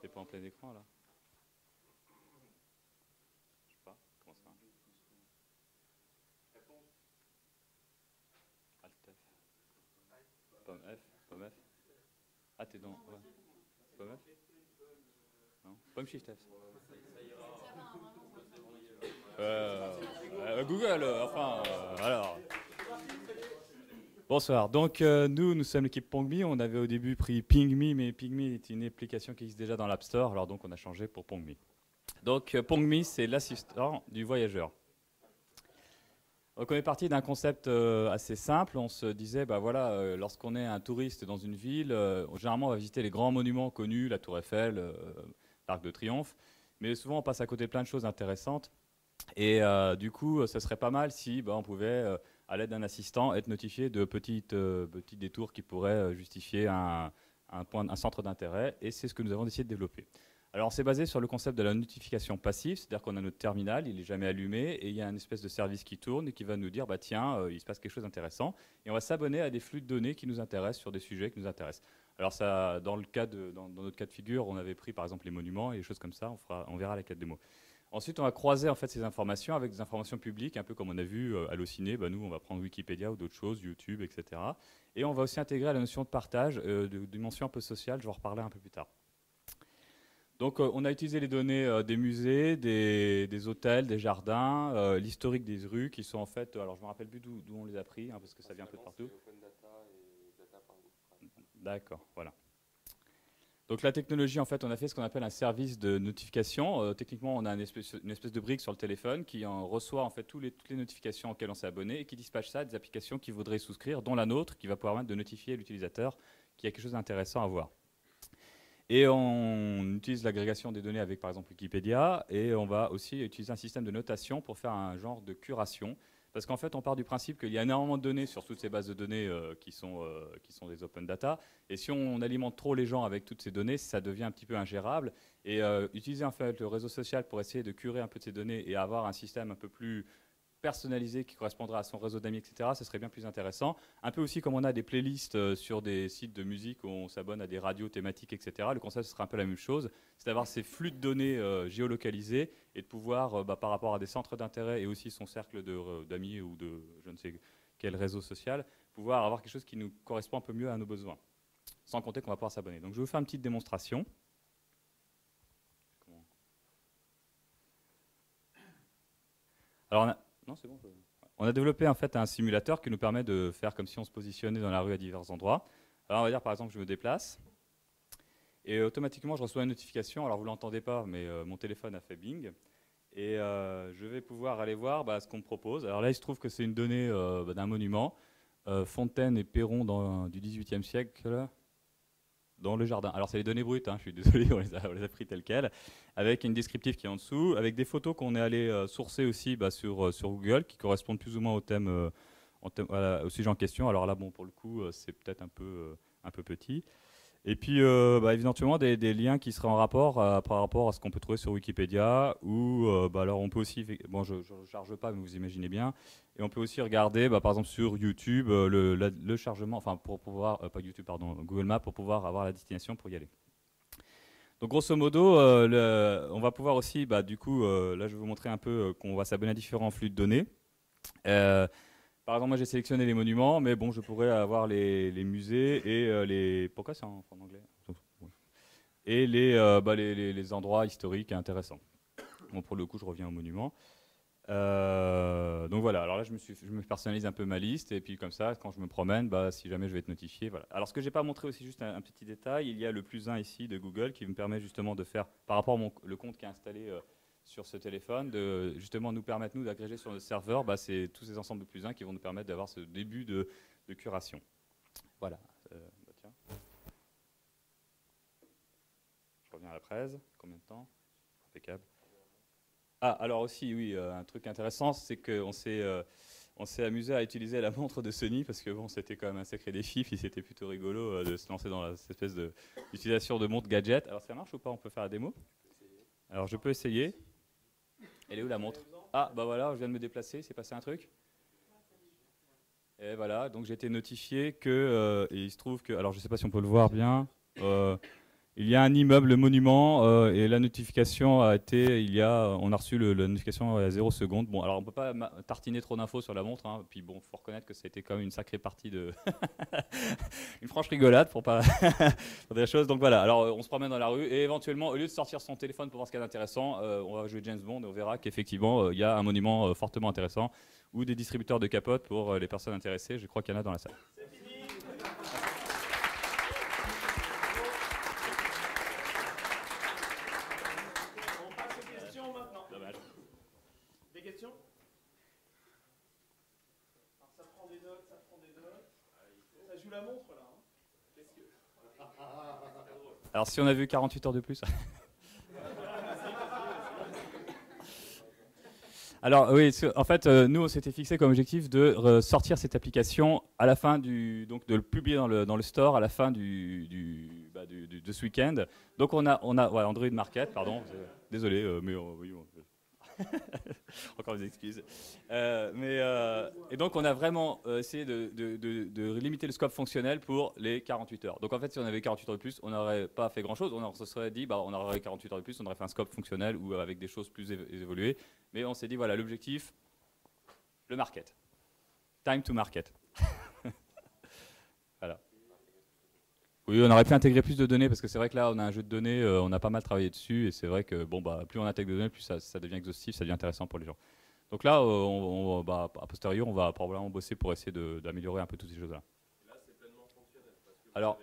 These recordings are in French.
T'es pas en plein écran là? Je sais pas, comment ça Alt F. Pomme F, pomme F. Ah, t'es dans. Ouais. Pomme F? Non? Pomme Shift F. Euh, euh, Google, euh, enfin, euh, alors. Bonsoir. Donc euh, nous, nous sommes l'équipe PongMe. On avait au début pris PingMe, mais PingMe est une application qui existe déjà dans l'App Store. Alors donc on a changé pour PongMe. Donc euh, PongMe, c'est l'assistant du voyageur. On est parti d'un concept euh, assez simple. On se disait, bah voilà, lorsqu'on est un touriste dans une ville, généralement on va visiter les grands monuments connus, la Tour Eiffel, l'Arc de Triomphe, mais souvent on passe à côté de plein de choses intéressantes. Et du coup, ce serait pas mal si bah, on pouvait, à l'aide d'un assistant, être notifié de petites, euh, petits détours qui pourraient euh, justifier un, un point, un centre d'intérêt. Et c'est ce que nous avons décidé de développer. Alors, on s'est basé sur le concept de la notification passive, c'est-à-dire qu'on a notre terminal, il n'est jamais allumé, et il y a une espèce de service qui tourne et qui va nous dire, bah tiens, euh, il se passe quelque chose d'intéressant, et on va s'abonner à des flux de données qui nous intéressent sur des sujets qui nous intéressent. Alors, ça, dans, le cas de, dans, dans notre cas de figure, on avait pris par exemple les monuments et des choses comme ça, on, fera, on verra la quatre démos. Ensuite, on va croiser en fait ces informations avec des informations publiques, un peu comme on a vu euh, à l'Ociné. Bah, nous, on va prendre Wikipédia ou d'autres choses, YouTube, etc. Et on va aussi intégrer la notion de partage, euh, de dimension un peu sociale. Je vais en reparler un peu plus tard. Donc, euh, on a utilisé les données euh, des musées, des, des hôtels, des jardins, euh, l'historique des rues, qui sont en fait. Alors, je me rappelle plus d'où d'où on les a pris, hein, parce que ça vient un peu de partout. D'accord, voilà. Donc la technologie, en fait, on a fait ce qu'on appelle un service de notification. Euh, techniquement, on a une espèce, de brique sur le téléphone qui en reçoit en fait toutes les notifications auxquelles on s'est abonné et qui dispatche ça à des applications qui voudraient souscrire, dont la nôtre, qui va permettre de notifier l'utilisateur qu'il y a quelque chose d'intéressant à voir. Et on utilise l'agrégation des données avec par exemple Wikipédia et on va aussi utiliser un système de notation pour faire un genre de curation. Parce qu'en fait, on part du principe qu'il y a énormément de données sur toutes ces bases de données euh, qui, sont, euh, qui sont des open data. Et si on alimente trop les gens avec toutes ces données, ça devient un petit peu ingérable. Et euh, utiliser en fait le réseau social pour essayer de curer un peu ces données et avoir un système un peu plus personnalisé qui correspondra à son réseau d'amis, etc., ce serait bien plus intéressant. Un peu aussi comme on a des playlists euh, sur des sites de musique où on s'abonne à des radios thématiques, etc., le concept ce sera un peu la même chose, c'est d'avoir ces flux de données euh, géolocalisés et de pouvoir, euh, bah, par rapport à des centres d'intérêt et aussi son cercle d'amis ou de je ne sais quel réseau social, pouvoir avoir quelque chose qui nous correspond un peu mieux à nos besoins. Sans compter qu'on va pouvoir s'abonner. Donc je vais vous faire une petite démonstration. Alors On a développé en fait un simulateur qui nous permet de faire comme si on se positionnait dans la rue à divers endroits. Alors on va dire par exemple je me déplace et automatiquement je reçois une notification. Alors vous l'entendez pas, mais euh, mon téléphone a fait bing et euh, je vais pouvoir aller voir bah, ce qu'on me propose. Alors là il se trouve que c'est une donnée euh, bah, d'un monument, Fontaine et Perron dans, du XVIIIe siècle. Dans le jardin. Alors c'est les données brutes, hein, je suis désolé, on les, a, on pris telles quelles, avec une descriptive qui est en dessous, avec des photos qu'on est allé euh, sourcer aussi bah, sur, euh, sur Google, qui correspondent plus ou moins au thème, euh, sujet en question. Alors là, bon, pour le coup, euh, c'est peut-être un peu, un peu petit. Et puis, euh, bah, éventuellement, des, liens qui seraient en rapport euh, par rapport à ce qu'on peut trouver sur Wikipédia, ou euh, bah, alors on peut aussi, bon, je ne charge pas, mais vous imaginez bien, et on peut aussi regarder, bah, par exemple, sur YouTube, le, chargement, enfin, pour pouvoir, pas YouTube, pardon, Google Maps, pour pouvoir avoir la destination pour y aller. Donc, grosso modo, on va pouvoir aussi, du coup, là, je vais vous montrer un peu qu'on va s'abonner à différents flux de données. Par exemple, moi, j'ai sélectionné les monuments, mais bon, je pourrais avoir les, musées et euh, les. Pourquoi c'est en, en anglais Et les, euh, bah, les, endroits historiques et intéressants. Bon, pour le coup, je reviens aux monuments. Euh, donc voilà, alors là je me, personnalise un peu ma liste et puis comme ça quand je me promène, bah, si jamais je vais être notifié. Voilà. Alors ce que j'ai pas montré aussi juste un, petit détail, il y a le plus 1 ici de Google qui me permet justement de faire, par rapport à mon, le compte qui est installé sur ce téléphone, de justement nous permettre nous d'agréger sur le serveur, bah, c'est tous ces ensembles de plus 1 qui vont nous permettre d'avoir ce début de, de curation. Voilà. Euh, bah, tiens. Je reviens à la presse. Combien de temps? Impeccable. Ah, alors aussi, oui, euh, un truc intéressant, c'est qu'on s'est, euh, on s'est amusé à utiliser la montre de Sony parce que bon, c'était quand même un sacré défi, puis c'était plutôt rigolo euh, de se lancer dans la- cette espèce de- d'utilisation de montre gadget. Alors ça marche ou pas? On peut faire la démo? Alors je peux essayer. Elle est où la montre? Ah, bah voilà, je viens de me déplacer, c'est passé un truc. Et voilà, donc j'ai été notifié que, euh, et il se trouve que, alors je sais pas si on peut le voir bien, euh, il y a un immeuble monument euh, et la notification a été, il y a, on a reçu la notification à 0 secondes. Bon, alors on peut pas tartiner trop d'infos sur la montre, hein, puis bon, faut reconnaître que ça a été quand même une sacrée partie de, franche rigolade pour pas des choses. Donc voilà, alors on se promène dans la rue et éventuellement, au lieu de sortir son téléphone pour voir ce qu'il y a d'intéressant, euh, on va jouer James Bond et on verra qu'effectivement euh, il y a un monument fortement intéressant ou des distributeurs de capotes pour les personnes intéressées. Je crois qu'il y en a dans la salle. Alors si on a vu 48 heures de plus. Alors oui, en fait, euh, nous on s'était fixé comme objectif de sortir cette application à la fin du, donc de le publier dans le, dans le store à la fin du, du, bah, de ce week-end. Donc on a, on a, Android Market, pardon, désolé, euh, mais euh, oui, Encore des excuses. Euh, mais, euh, et donc, on a vraiment euh, essayé de, limiter le scope fonctionnel pour les 48 heures. Donc, en fait, si on avait 48 heures de plus, on n'aurait pas fait grand-chose. On se serait dit, bah, on aurait 48 heures de plus, on aurait fait un scope fonctionnel ou avec des choses plus évoluées. Mais on s'est dit, voilà, l'objectif, le market. Time to market. Oui, on aurait pu intégrer plus de données parce que c'est vrai que là, on a un jeu de données, euh, on a pas mal travaillé dessus et c'est vrai que bon, bah, plus on intègre de données, plus ça, devient exhaustif, ça devient intéressant pour les gens. Donc là, euh, on, bah, a posteriori, on va probablement bosser pour essayer d'améliorer un peu toutes ces choses-là. Alors,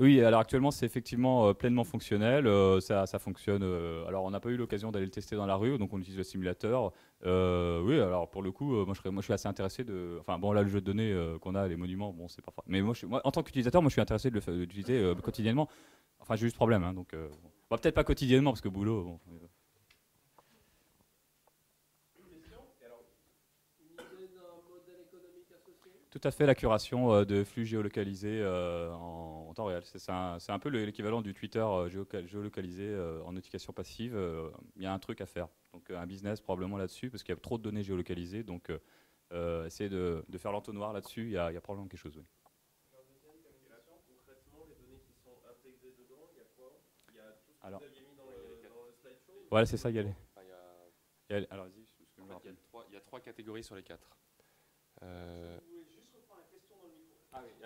oui, alors actuellement c'est effectivement euh, pleinement fonctionnel, euh, ça, fonctionne. Euh, alors on n'a pas eu l'occasion d'aller le tester dans la rue, donc on utilise le simulateur. oui, alors pour le coup, moi, je, suis assez intéressé de. Enfin bon, là le jeu de données qu'on a, les monuments, bon c'est parfois. Mais moi, en tant qu'utilisateur, moi je suis intéressé de l'utiliser quotidiennement. Enfin j'ai juste problème, hein, donc peut-être pas quotidiennement parce que boulot. Tout à fait, la curation euh, de flux géolocalisés euh, en, temps réel. C'est un, un, peu l'équivalent du Twitter euh, géolocalisé en notification passive. Il y a un truc à faire. Donc un business probablement là-dessus, parce qu'il y a trop de données géolocalisées. Donc essayer de, de faire l'entonnoir là-dessus, il, y, a probablement quelque chose. Oui. Alors, voilà, c'est ça, y aller. alors, il y a trois catégories sur les quatre. Euh,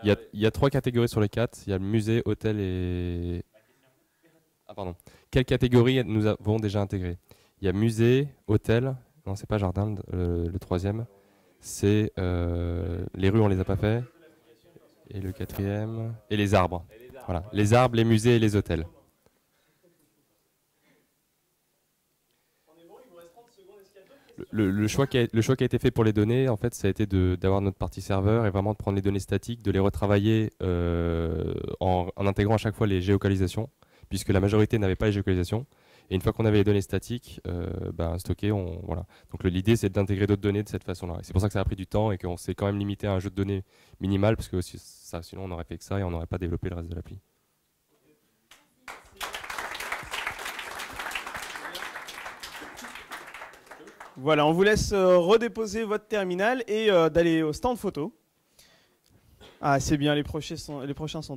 il y, a, trois catégories sur les quatre. Il y a le musée, hôtel et... Ah pardon. Quelle catégorie nous avons déjà intégré Il y a musée, hôtel. Non, c'est pas jardin, le, troisième. C'est euh, les rues, on les a pas fait. Et le quatrième. Et les arbres. Voilà. Les arbres, les musées et les hôtels. Le, choix qui a, été fait pour les données, en fait, ça a été d'avoir notre partie serveur et vraiment de prendre les données statiques, de les retravailler euh, en, intégrant à chaque fois les géocalisations, puisque la majorité n'avait pas les géocalisations. Et une fois qu'on avait les données statiques euh, ben, stockées, on, voilà. Donc l'idée c'est d'intégrer d'autres données de cette façon-là. C'est pour ça que ça a pris du temps et qu'on s'est quand même limité à un jeu de données minimal, parce que ça, sinon on n'aurait fait que ça et on n'aurait pas développé le reste de l'appli. Voilà, on vous laisse euh, redéposer votre terminal et euh, d'aller au stand photo. Ah, c'est bien, les prochains sont, les prochains sont